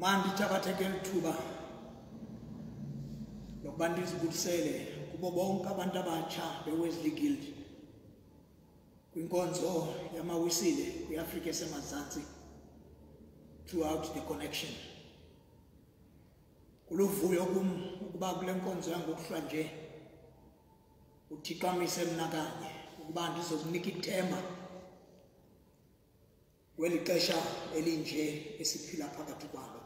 mandithabatheke lithuba lokuba ndizibulisele kubo bonke abantu abatsha bewesley guild kwinkonzo yamawisile kwiafrika esemazantsi throughout the connection Kuluvuyo kum ukuba kule nkonzo yangokuhlwa nje uThixo amise mna kanye ukuba ndizokunika ithemba kweli xesha elinje esiphila phakathi kwalo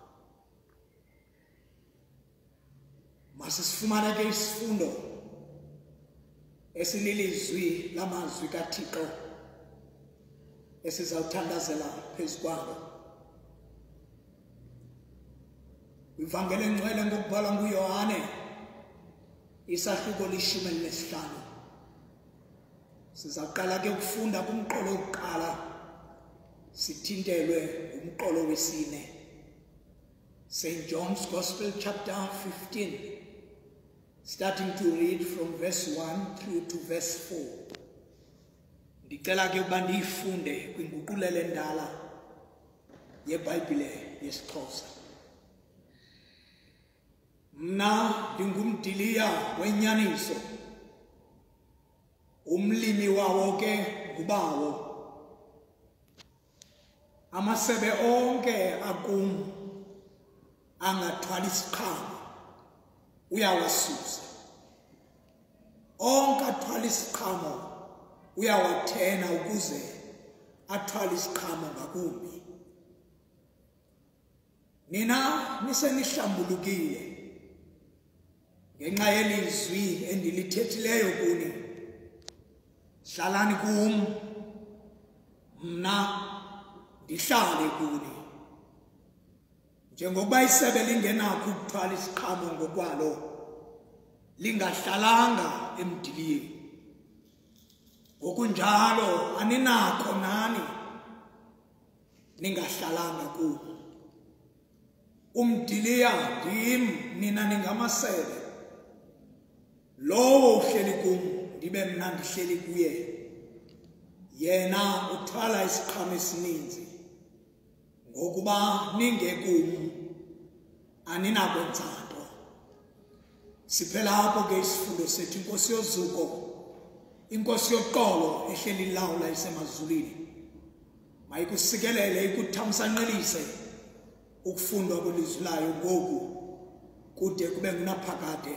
masisifumane ke isifundo esililizwi lamazwi kaThixo esizawuthandazela phezu kwalo Ivangeli engcwele ngokubhalwa nguYohane isahluko lishumi elinesihlanu. Sizaqala ke ukufunda kumqolo wokuqala sithintelwe umqolo wesine. St John's Gospel chapter 15 starting to read from verse 1 through to verse 4 ndicela ke ukuba ndiyifunde kwinguqulelo endala yebhayibhile yesixhosa mna ndingumdiliya wenyaniso umlimi wawo ke ngubawo amasebe onke akum angathwala isiqhamo uyawasusa onke athwala isiqhamo uyawathena ukuze athwale isiqhamo ngakumbi nina nisenihlambulukile ngenxa yelizwi endilithethileyo kuni hlalani kum mna ndihlale kuni njengokuba isebe lingenakho ukuthwala isiqhamo ngokwalo lingahlalanga emdiliyeni ngokunjalo aninakho nani ningahlalanga kuwo umdiliya ndim nina ningamasebe lowo uhleli kum ndibe mna ndihleli kuye yena uthwala isiqhamo esininzi ngokuba ningekum aninakwenza nto siphela apho ke isifundo sethu inkosi yozuko inkosi yoxolo ehleli ilawula isemazulwini mayikusikelele ikuthamsanqelise ukufundwa kwelizwi layo ngoku kude kube ngunaphakade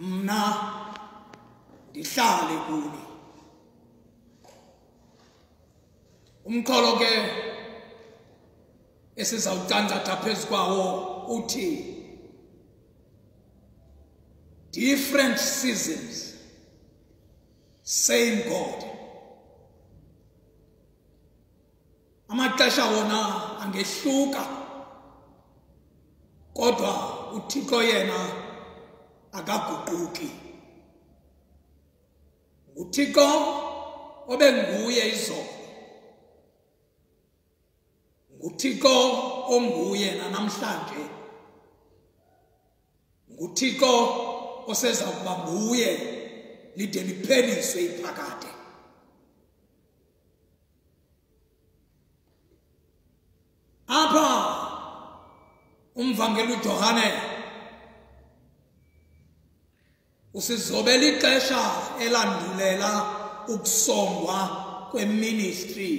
mna ndihlale kuni umqholo ke esizawucantatha phezu kwawo uthi different seasons same god amaxesha wona angehluka kodwa uthixo yena akaguquki uthixo obe nguye izolo nguthixo onguye nanamhlanje nguthixo oseza kuba nguye lide lipheliswe iphakade apha umvangeli ujohane usizobela ixesha elandulela ukusongwa kweministri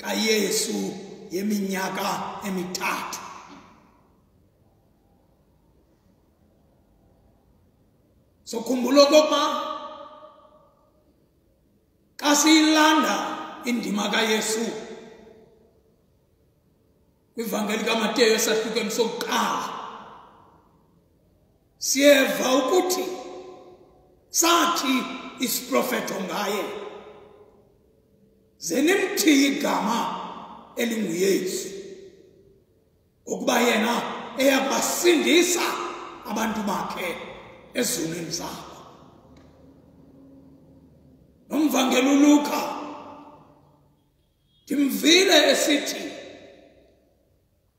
kayesu yeminyaka emithathu sokhumbula okokuba xa siyilanda indima kayesu kwivangeli kamateyo esahlukweni sokuqala siyeva ukuthi sathi isiprofeto ngaye zenimthiyi igama elinguyesu ngokuba yena eya kubasindisa abantu bakhe ezulwini zabo nomvangeli uluka ndimvile esithi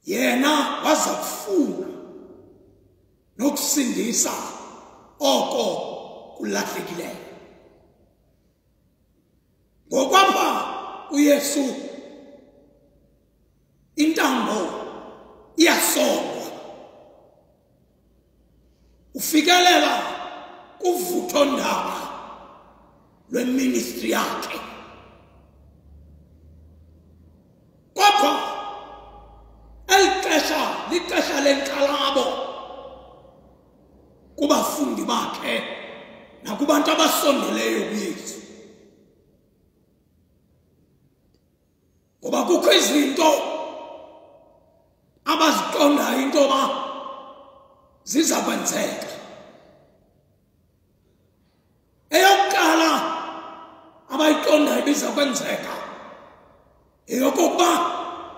yena waza kufuna nokusindisa oko kulahlekileyo ngokwapha uyesu intambo iyasongwa ufikelela kuvutho ndaba lweministri yakhe kodwa eli xesha lixesha lenkxalabo kubafundi bakhe nakubantu abasondeleyo kuyesu ngoba kukho izinto abaziqondayo into yoba ziza kwenzeka eyokuqala abayiqondayo ibiza kwenzeka yeyokokuba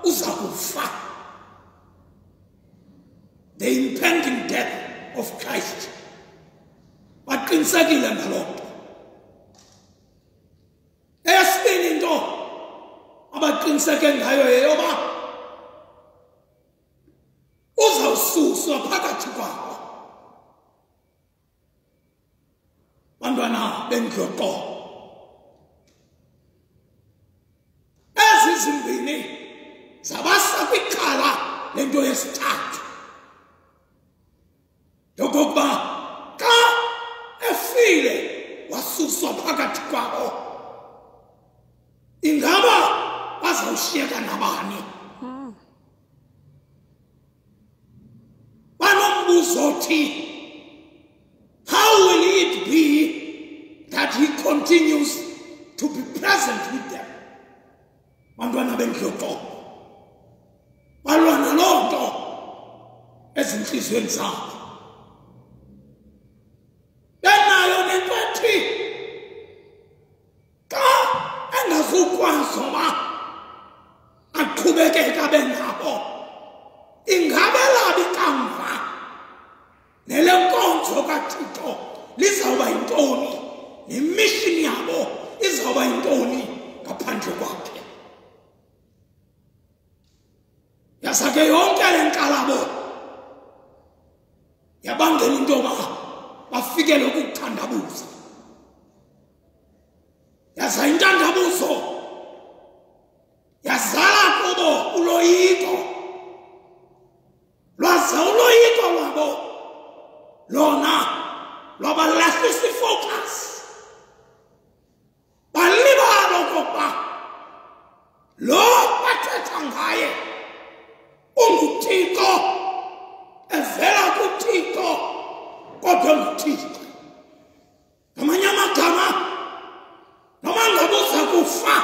uza kufa the impending death of christ baqinisekile ngaloo nto eyesibini into abaqiniseke ngayo yeyoba uzawususwa phakathi kwabo bantwana bendloko ezi zimbini zabasa kwikhala lento yesithathu yokokuba xa efile wasuswa phakathi kwabo ingaba bazawushiyeka nabani banombuzo othi how will it be that he continues to be present with them bantwana bendloko balwana loo nto ezintliziyweni zabo xa engazukwazi uba aqhubekeke abe ngabo ingabe labi kamva nele nkonzo kathixo lizawuba yintoni nemishini yabo izawuba yintoni ngaphandle kwakhe yaza ke yonke le nkalabo yabangela into yoba bafikele ukuthandabuza yaza intandabuzo yazala kubo uloyiko lwaza uloyiko lwabo lona lwabalahlisa ifocus balibala okokuba lo bathetha ngaye unguthixo evela kuthixo kodwa nguthixo ngamanye amagama noma ngabe uza kufa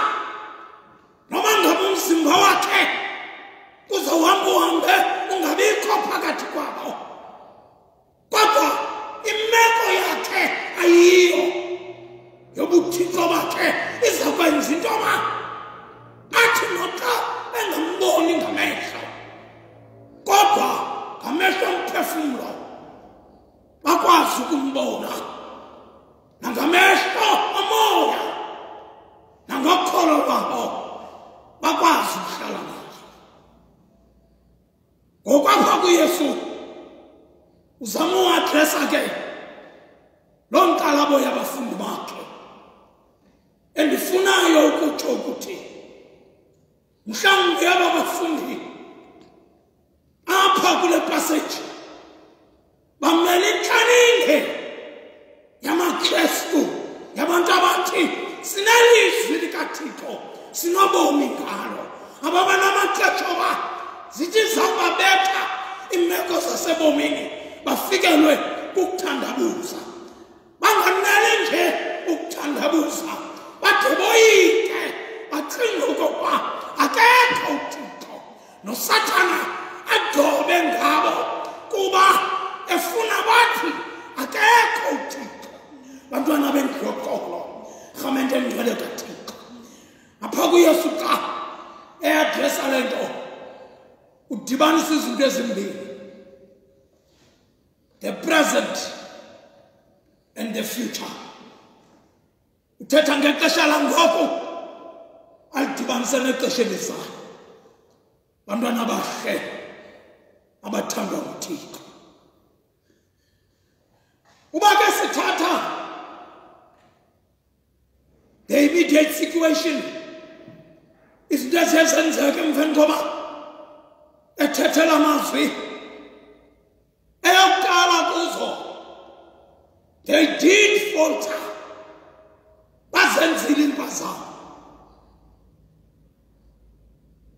noma ngabe umzimba wakhe uzohamba uhambe ungabikho phakathi kwabo kodwa imeko yakhe ayiyo yobuthixo bakhe iza kwenza into yoba athi noxa engamboni ngamehlo kodwa ngamehlo omphefumlo bakwazi ukumbona nangamehlo omoya nangokholo lwabo bakwazi ukuhlala naye ngokwapha kuyesu uzama uadresa ke loo nkalabo yabafundi bakhe endifunayo ukutsho ukuthi mhlawumbi yaba bafundi apha kule paseji bamele intlaninkhe yamakrestu yabantu abathi sinelizwi likathixo sinobomi ngalo ababa namaxesha oba zithi zawubabetha iimeko zasebomini bafikelwe kukuthandabuza banganele nje ukuthandabuza bade boyike bacinga okokuba akekho uthixo nosathana adobe ngabo kuba efuna bathi akekho uthixo bantwana bendiyokolo rhamente ndingcwele kathixo apha kuyesu xa eadresa le nto udibanisa izinto ezimbini the present and the future uthetha ngexesha langoku alidibanise nexesha elizayo bantwana bahle abathandwa nguthixo uba ke sithatha The immediate situation is into ezenzeka emveni koba ethethela amazwi eyokuqala kuzo they did falter bazenzile impazamo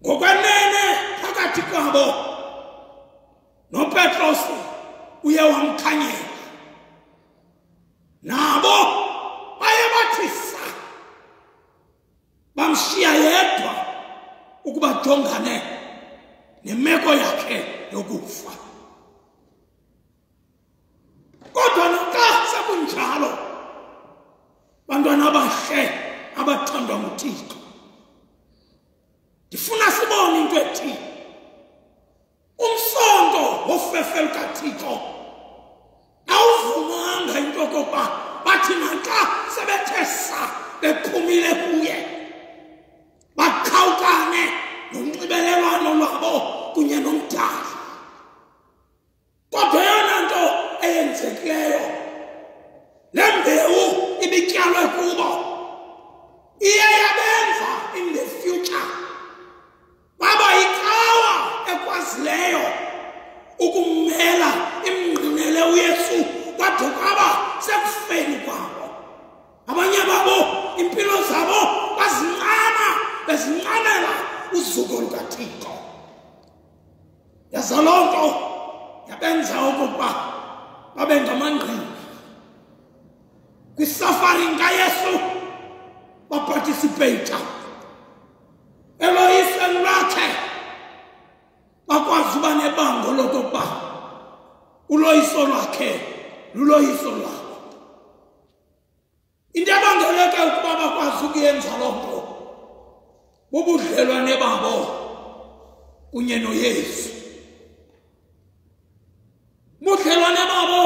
ngokwenene phakathi kwabo nopetros uye wamkhanyela nabo baye bathi sa bamshiya yedwa ukuba jongane nemeko yakhe yokufa kodwa noxa sekunjalo bantwana abahle abathandwa nguthixo ndifuna sibone into ethile umsonto wofefe lukathixo awuvumanga into yokokuba bathi naxa sebethe sa bephumile kuye bakhawukane nonxibelelwano lwabo kunye nomdali kodwa eyona nto eyenzekileyo le mbewu ibityalwe kubo iye yabenza in the future waba yicawa ekwazileyo ukumela imngqinele uyesu kwade kwaba sekufeni kwabo abanye babo impilo zabo bazinqana bezinqanela uzuko lukathixo yaza loo nto yabenza okokuba babe ngamangqina kwisafari nkayesu baparticipeyitha eloyise lwakhe bakwazi uba nebango lokokuba uloyiso lwakhe luloyiso lwakho into ebangeleke ukuba bakwazi ukuyenza loo nto bubudlelwane babo kunye noyesu budlelwane babo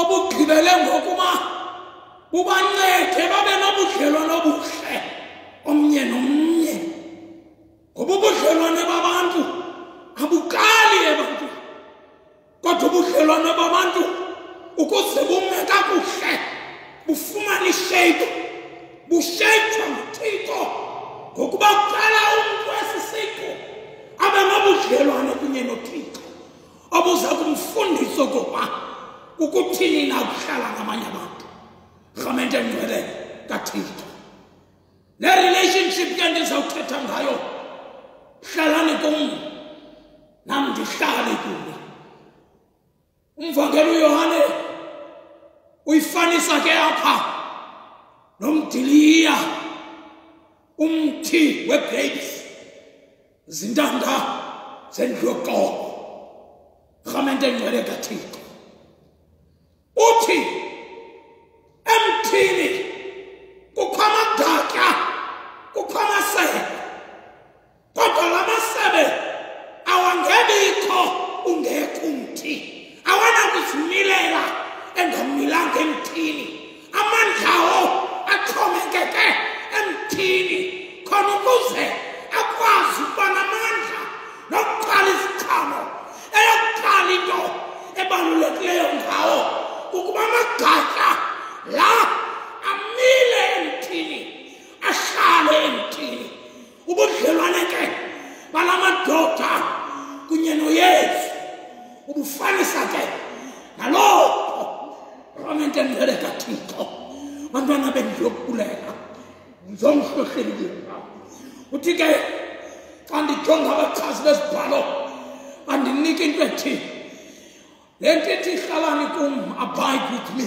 obugqibele ngokuba bubancede babe nobudlelwane obuhle omnye nomnye ngoba ubudlelwane babantu abuqali ebantu kodwa ubudlelwane babantu ukuze bume kakuhle bufumane ishape bushenjwa nguthixo ngokuba kuqala umntu esi siqu abe nobudlelwane kunye nothixo obuza kumfundisa okokuba ukuthini na ukuhlala ngamanye abantu rhamente ngcwele kathixo le relationship ke ndizawuthetha ngayo hlalani kum nam ndihlale kuni umva ngelo uyohane uyifanisa ke apha nomdiliya umthi wegrapes zintanda zendlu yoqobo rhamente engcwele kathixo uthi emthini kukho amadakya kukho amasebe kodwa la masebe awangebikho ungekho umthi awanakuzimilela engamilanga emthini amandlawo axhomekeke emthini khona ukuze akwazi ukuba namandla nokuqala iziqhamo eyokuqala into ebalulekileyo ngawo ukuba amagatya la ubudlelwane ke bala madoda kunye noyesu ubufanisa ke nalokho ramente ndivele kathixo bantwana bendiyokubulela ndizomhlohlelile uthi ke xa ndijonga abachazi bezibhalo bandinika into ethi le nto ithi hlalani kum abide with me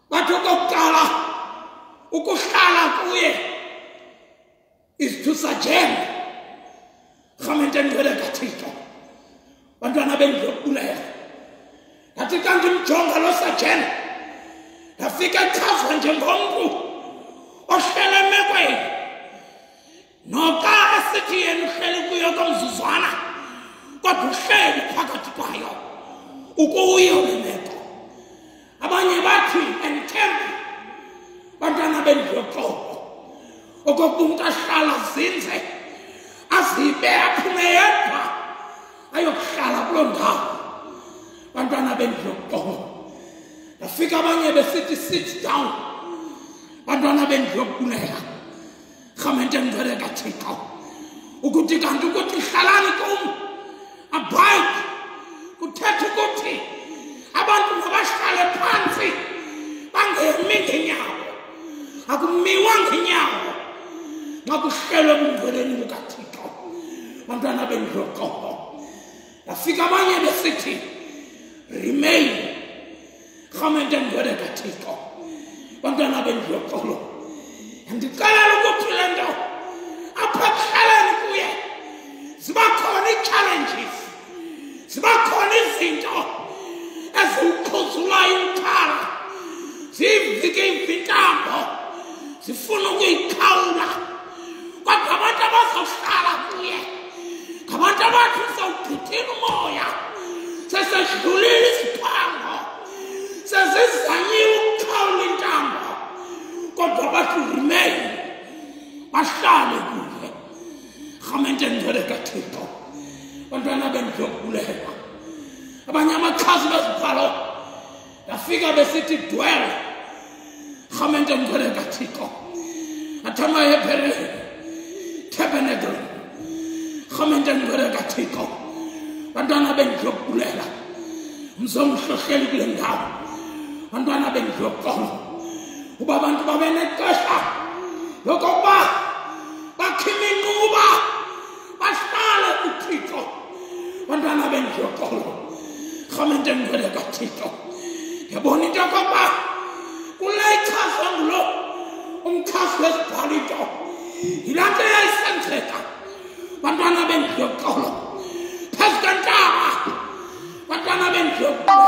wathi okokuqala ukuhlala kuye is to suggest rhamente engcwele kathixo bantwana bendlu yokubulela ngathi xa ndimjonga lo sajene ndafika echazwa njengomntu ohlele emekweni noxa esithi yena uhleli kuyo komzuzwana kodwa uhleli phakathi kwayo ukuyo le meko abanye bathi andithembi bantwana bendiyoxoko okokuba umntu ahlala zinze azibe aphume yedwa ayokuhlala kuloo ndawo bantwana bendiyoxoko ndafika abanye besithi sit down bantwana bendiyokubulela rhamente ndwele kathixo ukuthi kanti ukuthi hlalani kum abhayi kuthetha ukuthi abantu mabahlale phantsi bangemi ngenyawo akumiwa ngenyawo xa kuhlelwe bungcweleni bukathixo bantwana bendloqobo ndafika abanye besithi remain rhamente ndibone kathixo bantwana bendlu yoxolo ndixelela ukuthi le nto apha ekuhlaleni kuye ziba khona ii-challenges ziba khona izinto eziwuxhuzulayo umkhala ziyivike imvintambo zifuna ukuyikhawula kodwa abantu abazohlala kuye ngabantu abathi uzawugqithela umoya sesedlulile isiphango sezizanyiwe ukukhawula intambo kodwa bathi remain bahlale kuye rhamente ngcwele kathixo bantwana bendizokubulela abanye amachazi bezibhalo ndafika besithi dwel rhamente ngcwele kathixo athama ebhere tabernacle rhamente ngcwele kathixo bantwana bendizokubulela mzomhlohleli kule ndawo bantwana bendizokola uba abantu babe nexesha lokokuba bakhima inquba bahlale kuthixo bantwana benjokolo rhame into endikhwele kathixo ndiyabona into yokokuba kule ichazwa ngulo umchazi wezibhala into yilaa nto eyayisenzeka bantwana benjokolo phezu kantaba bantwana benjokolo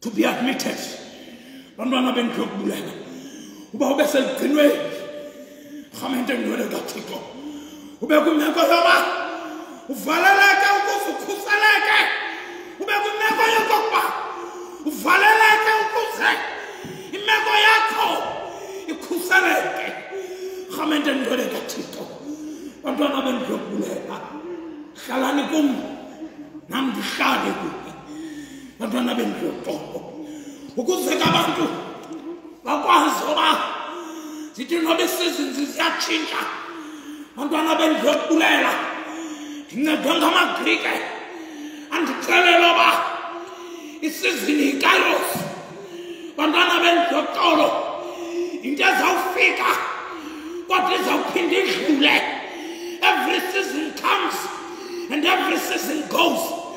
to be admitted bantwana benu kuyokubulela uba ube seligcinweni rhama into engcwele kathixo ube kwimeko yoba uvaleleke ukuze ukhuseleke ube kwimeko yokokuba uvaleleke ukuze imeko yakho ikhuseleke rhama into engcwele kathixo bantwana benu kuyokubulela hlalani kum nam ndihlale kum bantwana bendiloqobo ukuze ke abantu bakwazi oba zithi noba isizinzi ziyatshintsha bantwana bendilokubulela ndincedwe ngamagrike andixelela oba isizini yikalos bantwana bendiloqolo yinto ezawufika kodwa izawuphinda idlule every season comes and every season goes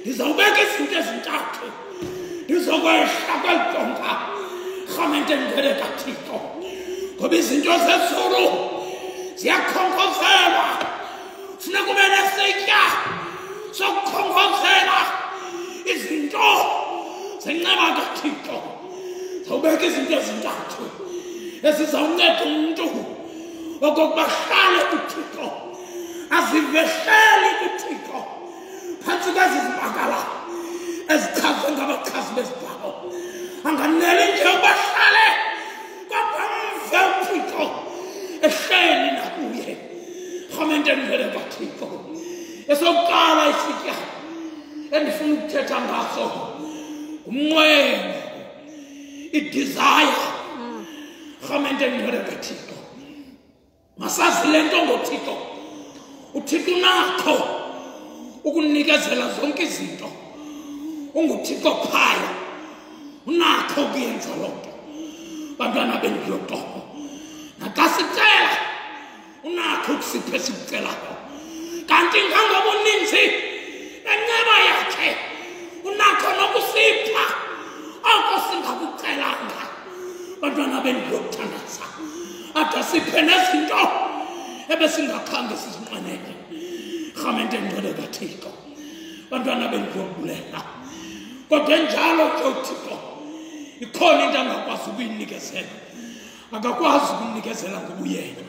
ndizawubeka izinto ezintathu ndizokwehla kweli donga rhamente ndibele kathixo ngoba izinto zezulu ziyakhonkozelwa funeka ube nesitya sokukhonkozela izinto zenxeba kathixo zawubeka izinto ezintathu ezizawunceda umntu okokuba hlale kuthixo azivehleli kuthixo phantsi kwezi zibakala ezichazwe ngabachazi bezibhalo anganeli nje ubahlale kodwa mve uthixo ehleli nakuye rhamente endivele kathixo esokuqala isitya endifuna ukuthetha ngaso ngumnqweno idizaya rhamente endivele kathixo masazi le nto ngothixo uthixo unakho ukunikezela zonke izinto unguthixo phaya unakho ukuyenza loo nto bantwana bendiyotoho naxa sicela unakho ukusiphe sikucelayo kanti ngangobuninzi nenceba yakhe unakho nokusipha oko singakucelanga bantwana bendiyokuthandaza ade siphe nezinto ebesingakhange sizinqwenele rhamente ngcwele kathixo bantwana bendiyobulela kodwa enjalo ke uthixo ikhona into angakwazi ukuyinikezela akakwazi ukunikezela ngobuyena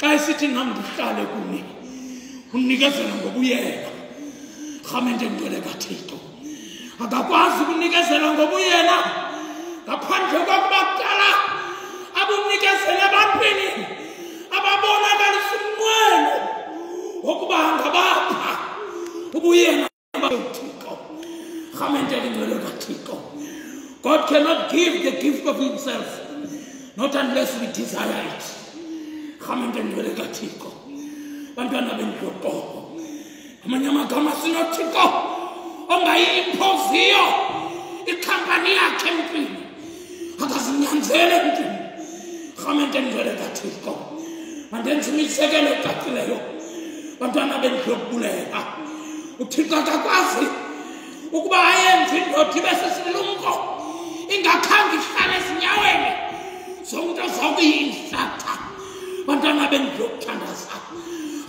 xa esithi nam ndihlale kuni unikezela ngobuyena rhamente ngcwele kathixo akakwazi ukunikezela ngoba uyena ngaphandle kwakuba kuqala abunikezele ebantwini ababonakalisa umnqweno wokuba ngabapha ubuyena uthixo rhamente elingcwele kathixo god cannot give the gift of himself not unless we desire it rhamente elingcwele kathixo bantwana bendloqobo amanye amagama sino thixo ongayiyimpoziyo ikhampani yakhe empini akazinyanzele empini rhamente ndwele kathixo mandenza imisekelo ecacileyo bantwana bendiyokubuleka uthixo akakwazi ukuba ayenze indoda ibe sesilumko ingakhange ihlale ezinyaweni zonke zokuyinhlata bantwana bendiyokuthandaza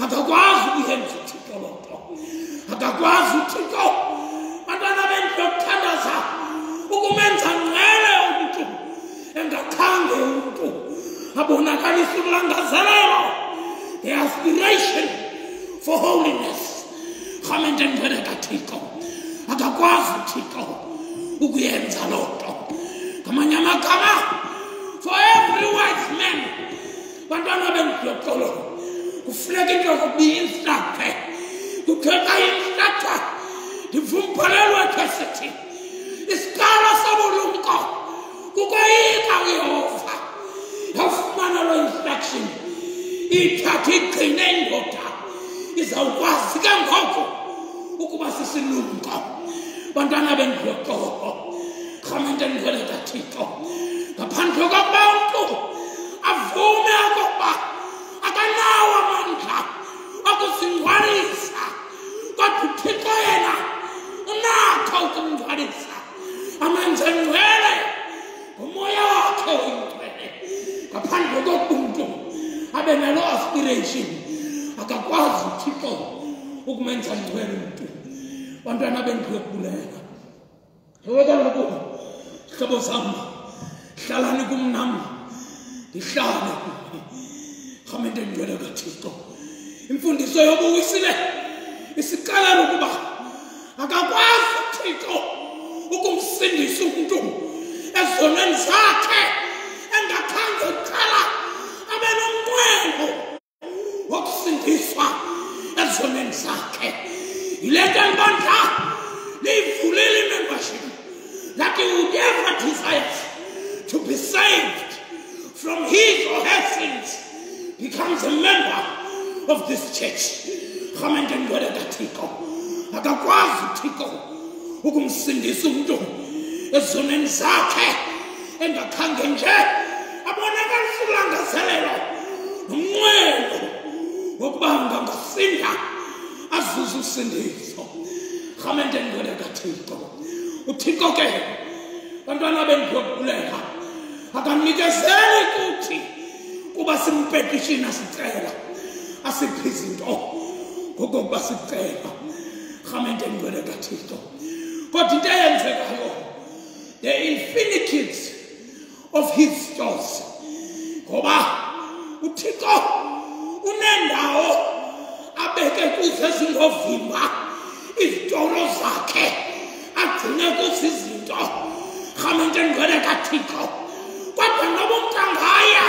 akakwazi ukuyenza uthixo loo nto akakwazi uthixo bantwana bendiyokuthandaza ukumenza ngcwele umntu engakhange umntu abonakalisa ukulangazelelo the aspiration for holiness rhame intembele kathixo akakwazi uthixo ukuyenza loo nto ngamanye amagama for every wise man bantwana bendiloxolo kufuneka into yokubi inhlaphe kukheka inhlathwa ndivumbhalelwe kesithi isikalo sobulumko kukoyika uyehova yafumana loo instruction ithatha igcine indoda izawukwazi ke ngoko ukuba sisilumko bantwana bendiyoxoko rhamente ndingeleka thixo ngaphandle kokuba umntu avume okokuba akanawo amandla okuzingcwalisa kodwa uthixo yena unakho ukumngcwalisa amenze ngcwele ngomoya wakhe oyingcwele ngaphandle kokumntu abe naloo aspiration akakwazi uthixo ukumenza ngcwele umntu bantwana bendikuyokubuleka yeke kaloku hlobo sam hlala nikumnam ndihlale rhame into engcwele kathixo imfundiso yobuwisile isiqala nokuba akakwazi uthixo ukumsindisa umntu ezonweni zakhe engakhange uqala abe nomnqwelo wokusindiswa ezoneni zakhe yile nto libandla liyivulile imembership lathi whoever desires to be saved from his or her sins becomes a member of this church rhamente ndwele kathixo akakwazi uthixo ukumsindisa umntu ezoneni zakhe engakhange nje abonakalisa ulangazelelo nomnqwelo wokuba ngangosinda azuze usindiso rhamente ndwele kathixo uthixo ke bantwana bendiyokubulela akanikezeli kuthi kuba simpetishini asicela asiphi izinto ngokokuba sicela rhamente ndwele kathixo kodwa into eyenzekayo the infinitives of his stores ngoba uthixo unendawo abeke kuzo ezingovimba izitolo zakhe agcine kuzo izinto rhamente ndwele kathixo kodwa noba umntangaya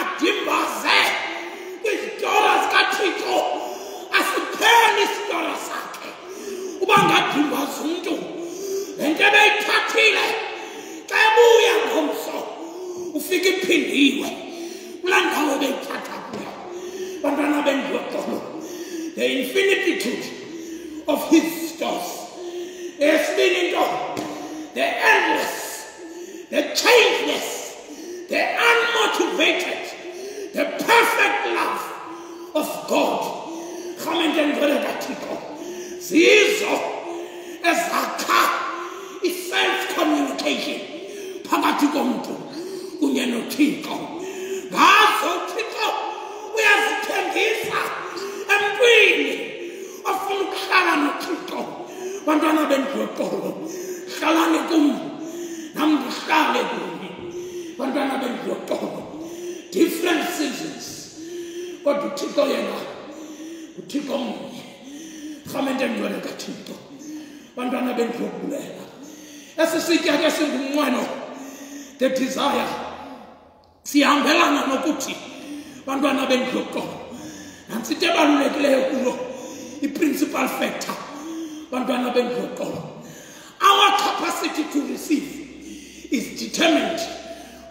adimbaze kwizitolo zikathixo asipheli isitolo sakhe uba ngadimbaza umntu le nto ebeyithathile xa ebuya ngomso ufika iphindiwe kulaa ndawo ebeyithatha kuyo bantwana bendiyoxolo the infinititude of his stores esibini into the endless the changeless the unmotivated the perfect love of god rhamente ndwele kathixo zizo i-self communication phakathi komntu kunye nothixo ngazo uthixo uyazithengisa emntwini ofuna ukuhlala nothixo bantwana bendlu yoxolo hlalani kum nam ndihlale kuni bantwana bendlu yoxolo different seasons kodwa uthixo yena uthixo mnye rhamente ndwele kathixo bantwana bendiyokubulela esi sitya ke singumnqweno the desire sihambelana nokuthi bantwana bendiyoqobo nantsi into ebalulekileyo kulo i-principal factor bantwana bendiyoqobo our capacity to receive is determined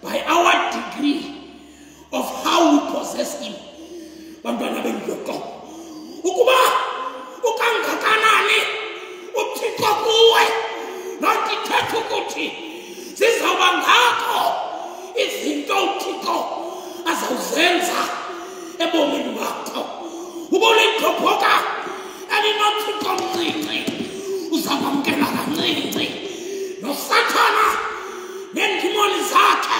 by our degree of how we possess him bantwana bendoda ukuba ukangakanani uthixo kuwe loo nto ithetha ukuthi zizawuba ngako izinto uthixo azawuzenza ebomini bakho ubolidobhoka elinothixo mncinci uzawamkela kancinci nosathana neendimoni zakhe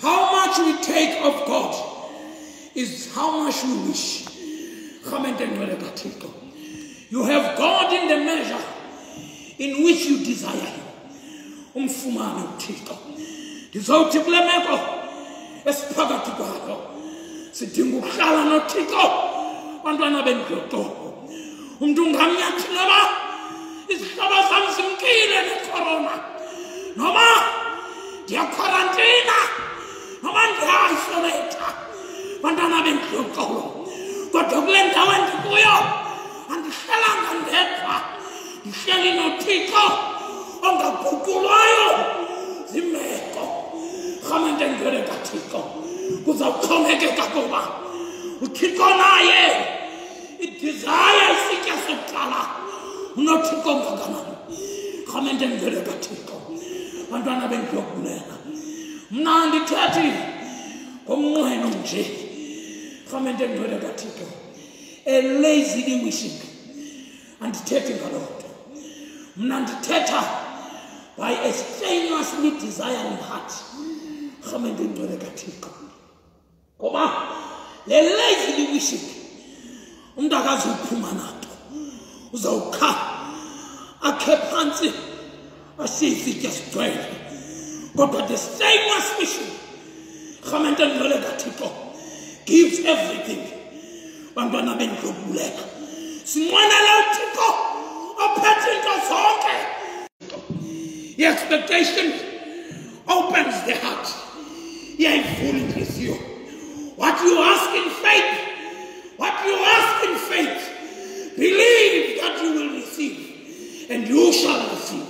How much we take of God is how much we wish. You have God in the measure in which you desire Him. umfumane uthixo ndizowuthi kule meko esiphakathi kwakho sidinga ukuhlala nothixo bantwana bendlotoko umntu ngamnyathi noba izihlaba zam zimkile nekorona noba ndiyakhorantina noba ndiyayisoletha bantwana bendiyokolo kodwa kule ndawo endikuyo andihlelanga ndedwa ndihleli nothixo ongaguqulwayo zimeko rhamente ndwele kathixo kuzawuxhomekeka kuba uthixo naye idizaya isitya sokuqala unothixo ongakanani rhamente ndivele kathixo bantwana bendiyokubulela mna ndithethi ngomnqweno nje rhamente ndivele kathixo elazy iwishing andithethi ngaloo nto mna ndithetha by a strenuously desiring heart rhamente ndivele kathixo ngoba le life liwishing umntu akazuphuma nanto uzawukha akhe phantsi ashiye isitya sigcwele kodwa the same was wishing rhamente ndingcwele kathixo gives everything bantwana bendizokubuleka sinqwenela uthixo ophethe into zonke i-expectation opens the heart iyayivula inhliziyo what you ask in faith what you ask in faith believe that you will receive and you shall receive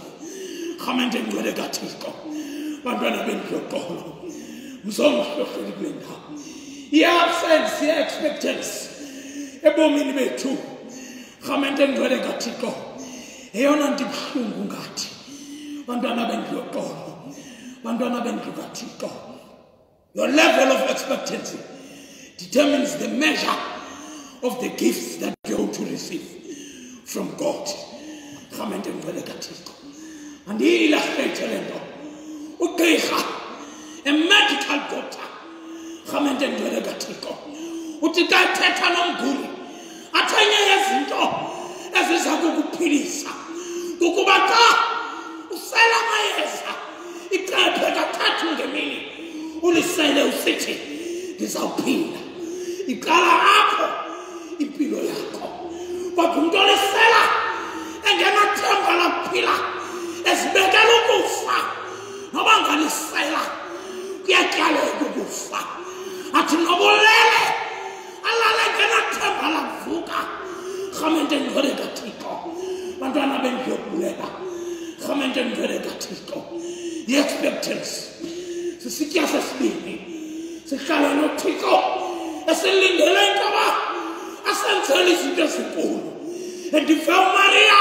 rhamente ngcwele kathixo bantwana bendloqolo mzongohlohleli kule ndawo i-absence ye-expectance ebomini bethu rhamente engcwele kathixo yeyona nto ibuhlungu ngathi bantwana bendlu yoqolo bantwana bendlu kathixo your level of expectancy determines the measure of the gifts that you to receive from god rhamente engcwele kathixo andiyilahlethele nto ugqirha a medical doctor rhamente ngcwele kathixo uthi xa ethetha nomguli atsho enye yezinto eziza kukuphilisa kukuba xa usela amayeza icephe kathathu ngemini ulisele usithi ndizawuphila iqala apho impilo yakho kodwa umntu olisela engenathemba lakuphila ezibekela ukufa noba ngalisela kuyatyaleka ukufa athi nobulele alale ngenathemba lavuka rhamente ndwele kathixo bantwana bendiyobulela rhamente ndwele kathixo yi-expectance sisitya sesibini sihlala nothixo esilindele intoba asenzele izinto ezinkulu endive umariya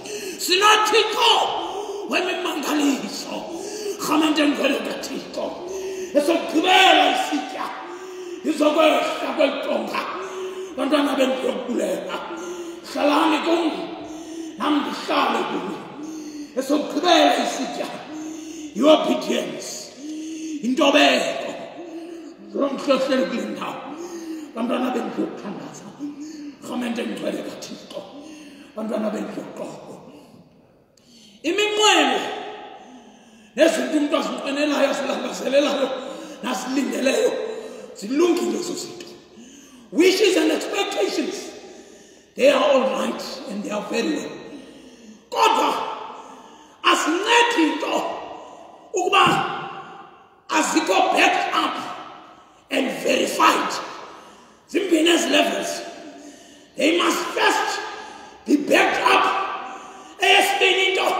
sinothixo wemimangaliso rhamente ngelo kathixo esokugqibela isitya izokwehla kweli tonga bantwana bendiyokubulela hlalani kum nam ndihlale kuni esokugqibela isitya yi-obedience intobeko lomhlohleli kule ndawo bantwana bendiyokuthanda abantwana bengoqobo iminqwelo nezinto umntu azinqwenelayo azilangazelelayo nazilindeleyo zilungile ezo zinto wishes and expectations they are all right and they are very well kodwa asincedi into ukuba azikho back up and verified zimbini ezi levels they must first be backed up eyesibini into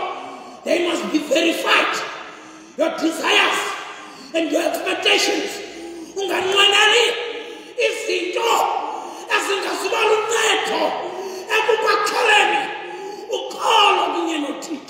they must be verified your desires and your expectations unganqweneli izinto ezingazuba luncedo ekukwakheleni ukholo kunye nothixo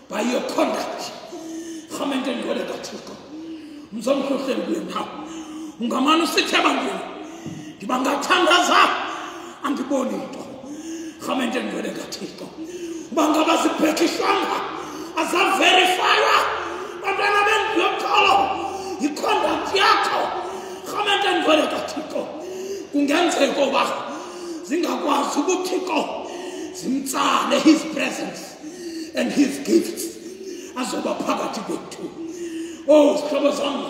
by your conduct rhama into engcwele kathixo mzomhlohleli kule ndawo ungamane usithi ebantwini ndiba ngathandaza andiboni nto rhama into engcwele kathixo uba ngaba zibhekishwanga azaverifaywa bantwana bendlu yoxolo yiconduct yakho rhama into engcwele kathixo kungenzeka uba zingakwazi ukuthixo zimtsale his presence and his gifts azoba phakathi kwethu oh sihlobo zam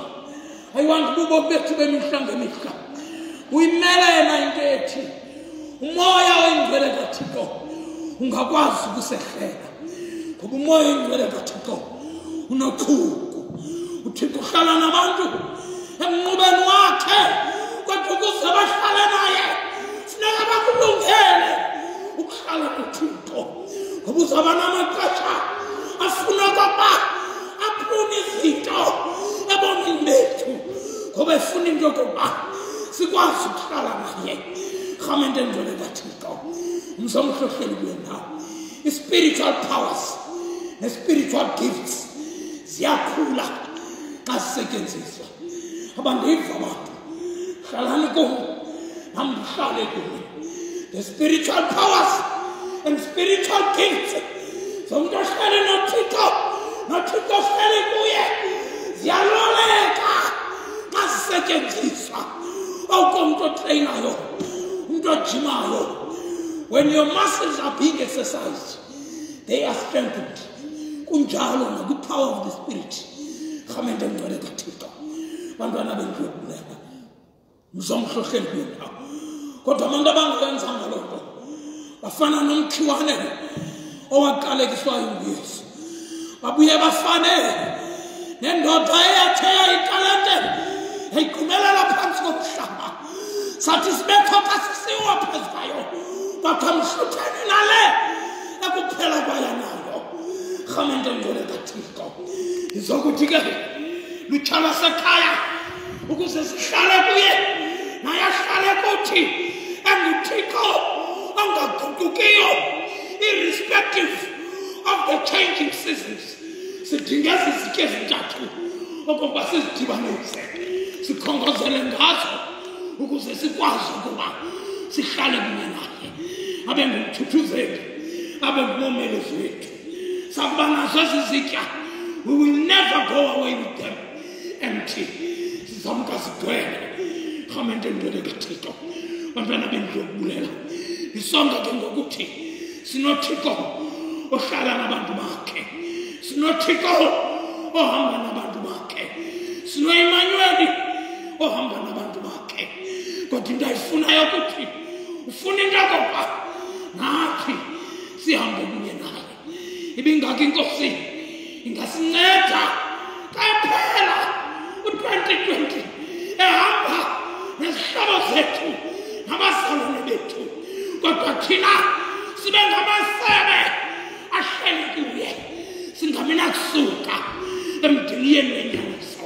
ayiwanga ububo bethu bemihla ngemihla uyimele yena into ethi umoya oyingcwele kathixo ungakwazi ukusehlela ngoba umoya oyingcwele kathixo unokhuku uthixo uhlala nabantu emnqubeni wakhe kodwa ukuze bahlale naye funeka bakulungele ukuhlala kuthixo nto ngoba uzaba namaxesha afuna okokuba aphune izinto ebomini bethu ngoba efuna into yokokuba sikwazi ukuhlala naye rhamente ndwele kathixo mzomhlohleli kule ndawo i-spiritual powers ne-spiritual gifts ziyakhula xa zisetyenziswa Aber nicht verwandt. The spiritual powers and spiritual gifts. Zomntoshele noThixo, noThixo sele kuye. Ziyaloleka xa sisetyenziswa. Awukho umntu otreyinayo, umntu ojimayo. When your muscles are being exercised, they are strengthened. kunjalo nakwipower of the spirit rhamente ngcwele kathixo bantwana bendiyobuleka mzomhlohleli kuyo ndawo kodwa abantu abangayenzanga loo nto bafana nomkhiwane owaqalekiswayo nguyesu babuye bafanele nendoda eyathe yayitalente yayiqumelela phantsi komhlaba sathi sibethotha sisiwa phezu kwayo kwakhamhlutheni nale akuphela kwaya nayo rhame nto ngcwele kathixo ndizokuthi ke lutsha lwasekhaya ukuze sihlale kuye naye ahlale kuthi enguthixo ongaguqukiyo irrespective of the changing seasons sidinga ezi zitye ezintathu okokuba sizidibanise sikhongozele ngazo ukuze sikwazi ukuba sihlale kunye naye abe ngumthuthuzeli abe ngumomelezi wethu sakuba nazo ezi zitya we will never go away with them empty sizamka zigcwele rhamente ndwele kathixo bantwana bendlu yokubulela isonga ke ngokuthi sinothixo ohlala nabantu bakhe sinothixo ohamba nabantu bakhe sinoimanueli ohamba nabantu bakhe kodwa into ayifunayo ukuthi ufuna into akoba nathi sihambe kunye naye ibingakho inkosi ingasinceda kaphela u-2020 ehamba nezihlobo zethu nabazalwane bethu kodwa thina sibe ngamasebe ahleli kuye singamina kusuka emdiliyeni wenyaniso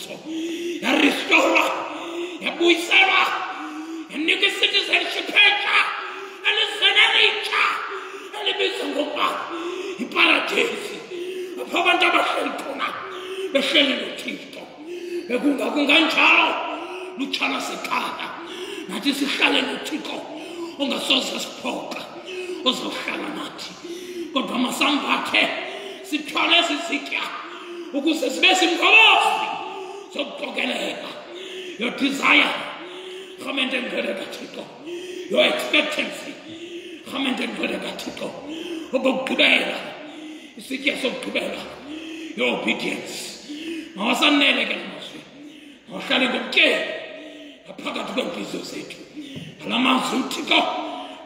so ya restore ya buyiselwa yanika i-citizenship entsha elizweni elitsha elibiza ngokuba iparadesi apho abantu abahleli khona behleli nothixo bekungakunganjalo lutsha lwasekhaya nathi sihlale nothixo ongasoze siphoxa ozohlala nathi kodwa masambathe ziphole zizitya ukuze zibe simgolosi zokuqokeleka your desire rhamente ngcwele kathixo your expectancy rhamente ngcwele kathixo okokugqibela isitya sokugqibela your obedience mawasanele ke mazwi mawahlale ngomtyeni ngaphakathi kweentliziyo zethu ngala mazwi uthixo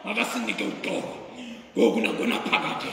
makasinike uxolo ngoku nangona phakathi